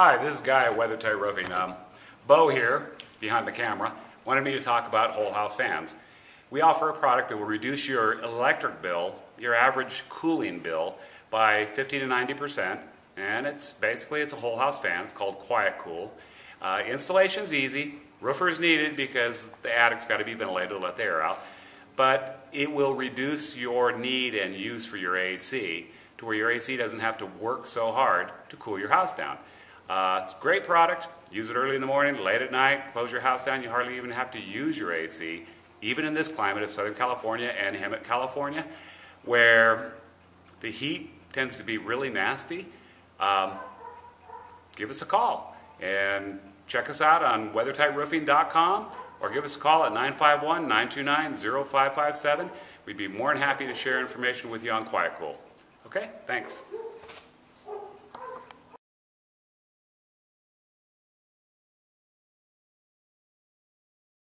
Hi, this is Guy at WeatherTight Roofing. Um, Bo here, behind the camera, wanted me to talk about whole house fans. We offer a product that will reduce your electric bill, your average cooling bill, by 50 to 90 percent, and it's basically it's a whole house fan. It's called Quiet Cool. Uh, installation's easy. Roofers needed because the attic's got to be ventilated to let the air out, but it will reduce your need and use for your AC to where your AC doesn't have to work so hard to cool your house down. Uh, it's a great product. Use it early in the morning, late at night, close your house down. You hardly even have to use your AC, even in this climate of Southern California and Hemet, California, where the heat tends to be really nasty. Um, give us a call and check us out on weathertightroofing.com or give us a call at 951 929 0557. We'd be more than happy to share information with you on Quiet Cool. Okay, thanks.